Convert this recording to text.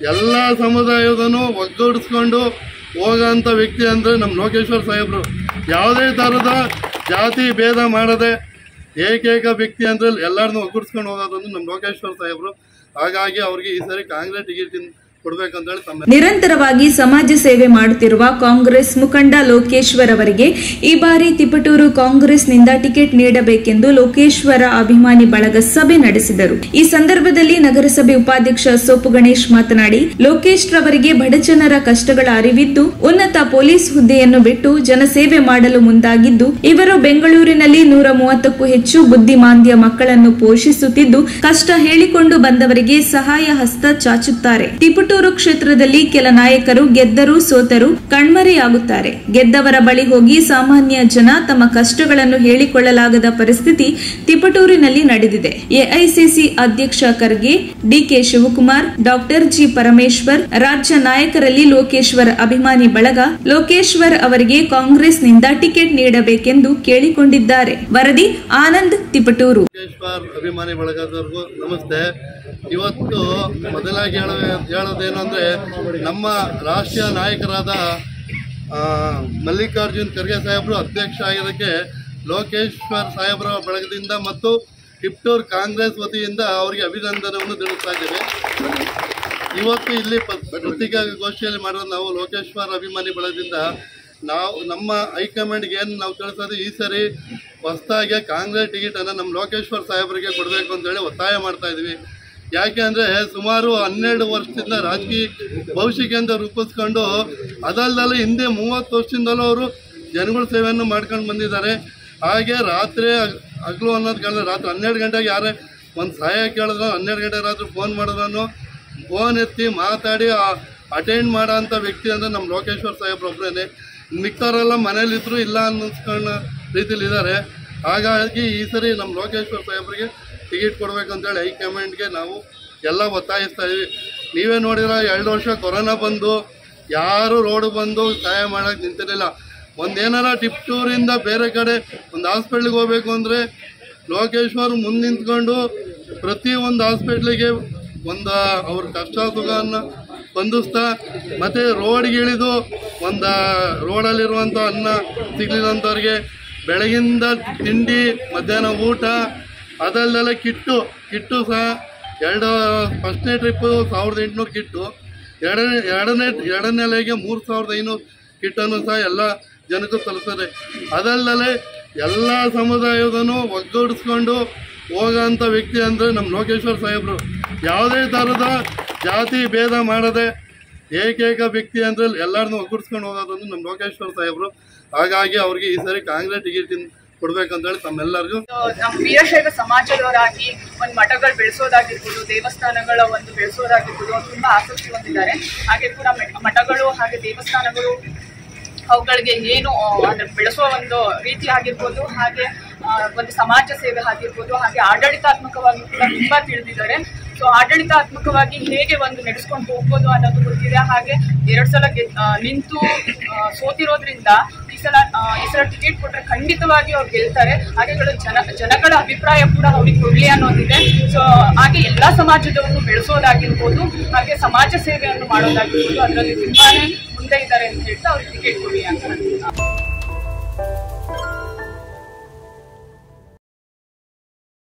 ಎಲ್ಲ ಸಮುದಾಯದನು ಒಗ್ಗೂಡಿಸ್ಕೊಂಡು ಹೋಗೋಂಥ ವ್ಯಕ್ತಿ ಅಂದರೆ ನಮ್ಮ ಲೋಕೇಶ್ವರ್ ಸಾಹೇಬರು. ಯಾವುದೇ ಥರದ ಜಾತಿ ಭೇದ ಮಾಡದೆ ಏಕೈಕ ವ್ಯಕ್ತಿ ಅಂದರೆ ಎಲ್ಲರನ್ನೂ ಒಗ್ಗೂಡಿಸ್ಕೊಂಡು ಹೋಗೋದಂದ್ರೆ ನಮ್ಮ ಲೋಕೇಶ್ವರ್ ಸಾಹೇಬರು. ಹಾಗಾಗಿ ಅವ್ರಿಗೆ ಈ ಸರಿ ಕಾಂಗ್ರೆಸ್ ಟಿಕೆಟಿಂದ ನಿರಂತರವಾಗಿ ಸಮಾಜ ಸೇವೆ ಮಾಡುತ್ತಿರುವ ಕಾಂಗ್ರೆಸ್ ಮುಖಂಡ ಲೋಕೇಶ್ವರ್ ಅವರಿಗೆ ಈ ಬಾರಿ ತಿಪಟೂರು ಕಾಂಗ್ರೆಸ್ನಿಂದ ಟಿಕೆಟ್ ನೀಡಬೇಕೆಂದು ಲೋಕೇಶ್ವರ ಅಭಿಮಾನಿ ಬಳಗ ಸಭೆ ನಡೆಸಿದರು. ಈ ಸಂದರ್ಭದಲ್ಲಿ ನಗರಸಭೆ ಉಪಾಧ್ಯಕ್ಷ ಸೋಪು ಗಣೇಶ್ ಮಾತನಾಡಿ ಲೋಕೇಶ್ ಅವರಿಗೆ ಬಡಜನರ ಕಷ್ಟಗಳ ಅರಿವಿದ್ದು, ಉನ್ನತ ಪೊಲೀಸ್ ಹುದ್ದೆಯನ್ನು ಬಿಟ್ಟು ಜನಸೇವೆ ಮಾಡಲು ಮುಂದಾಗಿದ್ದು, ಇವರು ಬೆಂಗಳೂರಿನಲ್ಲಿ ನೂರ ಮೂವತ್ತಕ್ಕೂ ಹೆಚ್ಚು ಬುದ್ಧಿಮಾಂದ್ಯ ಮಕ್ಕಳನ್ನು ಪೋಷಿಸುತ್ತಿದ್ದು, ಕಷ್ಟ ಹೇಳಿಕೊಂಡು ಬಂದವರಿಗೆ ಸಹಾಯ ಹಸ್ತ ಚಾಚುತ್ತಾರೆ. ಕ್ಷೇತ್ರದಲ್ಲಿ ಕೆಲ ನಾಯಕರು ಗೆದ್ದರೂ ಸೋತರು ಕಣ್ಮರೆಯಾಗುತ್ತಾರೆ. ಗೆದ್ದವರ ಬಳಿ ಹೋಗಿ ಸಾಮಾನ್ಯ ಜನ ತಮ್ಮ ಕಷ್ಟಗಳನ್ನು ಹೇಳಿಕೊಳ್ಳಲಾಗದ ಪರಿಸ್ಥಿತಿ ತಿಪಟೂರಿನಲ್ಲಿ ನಡೆದಿದೆ. ಎಐಸಿಸಿ ಅಧ್ಯಕ್ಷ Kharge, DK Shivakumar, doctor G Parameshwar, ರಾಜ್ಯ ನಾಯಕರಲ್ಲಿ ಲೋಕೇಶ್ವರ್ ಅಭಿಮಾನಿ ಬಳಗ, ಲೋಕೇಶ್ವರ್ ಅವರಿಗೆ ಕಾಂಗ್ರೆಸ್ನಿಂದ ಟಿಕೆಟ್ ನೀಡಬೇಕೆಂದು ಕೇಳಿಕೊಂಡಿದ್ದಾರೆ. ವರದಿ ಆನಂದ್ ತಿಪಟೂರು. ಅಭಿಮಾನಿ ಬಳಗದವರೆಗೂ ನಮಸ್ತೆ. ಇವತ್ತು ಮೊದಲಾಗಿ ಹೇಳ ಅಂದರೆ ನಮ್ಮ ರಾಷ್ಟ್ರೀಯ ನಾಯಕರಾದ ಮಲ್ಲಿಕಾರ್ಜುನ್ ಖರ್ಗೆ ಸಾಹೇಬರು ಅಧ್ಯಕ್ಷ ಆಗಿದ್ದಕ್ಕೆ ಲೋಕೇಶ್ವರ್ ಸಾಹೇಬರ ಬಳಗದಿಂದ ಮತ್ತು ಟಿಪ್ಟೂರ್ ಕಾಂಗ್ರೆಸ್ ವತಿಯಿಂದ ಅವರಿಗೆ ಅಭಿನಂದನವನ್ನು ತಿಳಿಸ್ತಾ ಇದ್ದೇವೆ. ಇವತ್ತು ಇಲ್ಲಿ ಪತ್ರಿಕಾಗೋಷ್ಠಿಯಲ್ಲಿ ಮಾಡೋದು ನಾವು ಲೋಕೇಶ್ವರ್ ಅಭಿಮಾನಿ ಬಳಗದಿಂದ. ನಾವು, ನಮ್ಮ ಹೈಕಮಾಂಡ್ಗೆ ಏನು ನಾವು ತಿಳಿಸೋದು ಈ ಸರಿ ಹೊಸದಾಗಿ ಕಾಂಗ್ರೆಸ್ ಟಿಕೆಟನ್ನು ನಮ್ಮ ಲೋಕೇಶ್ವರ್ ಸಾಹೇಬರಿಗೆ ಕೊಡಬೇಕು ಅಂತೇಳಿ ಒತ್ತಾಯ ಮಾಡ್ತಾ ಇದ್ವಿ ಯಾಕೆ ಅಂದರೆ ಸುಮಾರು ಹನ್ನೆರಡು ವರ್ಷದಿಂದ ರಾಜಕೀಯ ಭವಿಷ್ಯಕ್ಕೆ ಅಂತ ರೂಪಿಸ್ಕೊಂಡು ಅದಲ್ಲದೆ ಹಿಂದೆ ಮೂವತ್ತು ವರ್ಷದಿಂದಲೂ ಅವರು ಜನಗಳ ಸೇವೆಯನ್ನು ಮಾಡ್ಕೊಂಡು ಬಂದಿದ್ದಾರೆ. ಹಾಗೆ ರಾತ್ರಿ ಹಗ್- ಹಗಲು ಅನ್ನೋದು ಕಾರಣ ರಾತ್ರಿ ಹನ್ನೆರಡು ಗಂಟೆಗೆ ಯಾರೇ ಒಂದು ಸಹಾಯ ಕೇಳಿದ್ರು, ಹನ್ನೆರಡು ಗಂಟೆ ರಾತ್ರಿ ಫೋನ್ ಮಾಡಿದ್ರು ಫೋನ್ ಎತ್ತಿ ಮಾತಾಡಿ ಅಟೆಂಡ್ ಮಾಡೋಂಥ ವ್ಯಕ್ತಿ ಅಂದರೆ ನಮ್ಮ ಲೋಕೇಶ್ವರ್ ಸಾಹೇಬ್ರು ಒಬ್ಬರೇ ಮಿಕ್ಕವರೆಲ್ಲ ಮನೇಲಿದ್ರು ಇಲ್ಲ ಅನ್ನಿಸ್ಕೊಳ್ಳೋ ರೀತಿಲಿದ್ದಾರೆ. ಹಾಗಾಗಿ ಈ ಸರಿ ನಮ್ಮ ಲೋಕೇಶ್ವರ್ ಸಾಹೇಬ್ರಿಗೆ ಟಿಕೆಟ್ ಕೊಡ್ಬೇಕಂತೇಳಿ ಹೈಕಮಾಂಡ್ಗೆ ನಾವು ಎಲ್ಲ ಒತ್ತಾಯಿಸ್ತಾ ಇದ್ದೀವಿ ನೀವೇ ನೋಡಿದ್ರೆ ಎರಡು ವರ್ಷ ಕೊರೋನಾ ಬಂದು, ಯಾರು ರೋಡ್ ಬಂದು ಸಹಾಯ ಮಾಡೋಕ್ಕೆ ನಿಂತಿರಲಿಲ್ಲ. ಒಂದೇನಾರ ಟಿಪ್ಟೂರಿಂದ ಬೇರೆ ಕಡೆ ಒಂದು ಹಾಸ್ಪಿಟ್ಲಿಗೆ ಹೋಗ್ಬೇಕು ಅಂದರೆ ಲೋಕೇಶ್ವರ್ ಮುಂದೆ ನಿಂತ್ಕೊಂಡು ಪ್ರತಿ ಒಂದು ಹಾಸ್ಪಿಟ್ಲಿಗೆ ಒಂದು ಅವ್ರ ಕಷ್ಟ ಸುಖವನ್ನು ಸ್ಪಂದಿಸ್ತಾ ಮತ್ತು ರೋಡ್ಗೆ ಒಂದು ರೋಡಲ್ಲಿರುವಂಥ ಅನ್ನ ಸಿಗ್ಲಿಲ್ಲಂಥವ್ರಿಗೆ ಬೆಳಗಿಂದ ತಿಂಡಿ, ಮಧ್ಯಾಹ್ನ ಊಟ ಅದಲ್ಲದೆ ಕಿಟ್ಟು ಕಿಟ್ಟು ಸಹ ಎರಡು ಫಸ್ಟ್ನೇ ಟ್ರಿಪ್ಪು ಸಾವಿರದ ಎಂಟುನೂರು ಕಿಟ್ಟು. ಎರಡನೇ ಎರಡನೇ ಎರಡನೇ ಅಲೆಗೆ ಮೂರು ಸಾವಿರದ ಐನೂರು ಕಿಟ್ಟನ್ನು ಸಹ ಎಲ್ಲ ಜನಕ್ಕೂ ತಲುಪ್ತಾರೆ ಅದಲ್ಲದೆ ಎಲ್ಲ ಸಮುದಾಯದನ್ನು ಒಗ್ಗೂಡಿಸ್ಕೊಂಡು ಹೋಗೋಂಥ ವ್ಯಕ್ತಿ ಅಂದರೆ ನಮ್ಮ ಲೋಕೇಶ್ವರ್ ಸಾಹೇಬರು. ಯಾವುದೇ ಥರದ ಜಾತಿ ಭೇದ ಮಾಡದೆ ಏಕೈಕ ವ್ಯಕ್ತಿ ಅಂದರೆ ಎಲ್ಲರನ್ನೂ ಒಗ್ಗೂಡಿಸ್ಕೊಂಡು ಹೋಗೋದಂದ್ರೆ ನಮ್ಮ ಲೋಕೇಶ್ವರ್ ಸಾಹೇಬರು. ಹಾಗಾಗಿ ಅವ್ರಿಗೆ ಈ ಸರಿ ಕಾಂಗ್ರೆಸ್ ಟಿಕೆಟ್ ಕೊಡ್ಬೇಕಂತೇಳಿ ತಮ್ಮೆಲ್ಲರಿಗೂ. ನಮ್ಮ ವೀರಶೈವ ಸಮಾಜದವರಾಗಿ, ಒಂದು ಮಠಗಳು ಬೆಳೆಸೋದಾಗಿರ್ಬೋದು, ದೇವಸ್ಥಾನಗಳ ಒಂದು ಬೆಳೆಸೋದಾಗಿರ್ಬೋದು ತುಂಬಾ ಆಸಕ್ತಿ ಹೊಂದಿದ್ದಾರೆ. ಹಾಗೆ ಕೂಡ ಮಠಗಳು ಹಾಗೆ ದೇವಸ್ಥಾನಗಳು, ಅವುಗಳಿಗೆ ಏನು ಅಂದ್ರೆ ಬೆಳೆಸುವ ಒಂದು ರೀತಿ ಆಗಿರ್ಬೋದು, ಹಾಗೆ ಒಂದು ಸಮಾಜ ಸೇವೆ ಆಗಿರ್ಬೋದು, ಹಾಗೆ ಆಡಳಿತಾತ್ಮಕವಾಗಿ ಕೂಡ ತುಂಬಾ ತಿಳಿದಿದ್ದಾರೆ. ಸೊ ಆಡಳಿತಾತ್ಮಕವಾಗಿ ಹೇಗೆ ಒಂದು ನಡೆಸ್ಕೊಂಡು ಹೋಗ್ಬೋದು ಅನ್ನೋದು ಗೊತ್ತಿದೆ. ಹಾಗೆ ಎರಡು ಸಲ ನಿಂತು ಸೋತಿರೋದ್ರಿಂದ ಈ ಸಲ ಈ ಸಲ ಟಿಕೆಟ್ ಕೊಟ್ಟರೆ ಖಂಡಿತವಾಗಿ ಅವ್ರು ಗೆಲ್ತಾರೆ. ಹಾಗೆಗಳು ಜನ, ಜನಗಳ ಅಭಿಪ್ರಾಯ ಕೂಡ ಅವ್ರಿಗೆ ಕೊಡಲಿ ಅನ್ನೋದಿದೆ. ಸೊ ಹಾಗೆ ಎಲ್ಲ ಸಮಾಜದವರು ಬೆಳೆಸೋದಾಗಿರ್ಬೋದು, ಹಾಗೆ ಸಮಾಜ ಸೇವೆಯನ್ನು ಮಾಡೋದಾಗಿರ್ಬೋದು, ಅದರಲ್ಲಿ ತುಂಬಾನೇ ಮುಂದೆ ಇದ್ದಾರೆ ಅಂತ ಹೇಳ್ತಾ ಅವ್ರಿಗೆ ಟಿಕೆಟ್ ಕೊಡಿ ಅಂತ.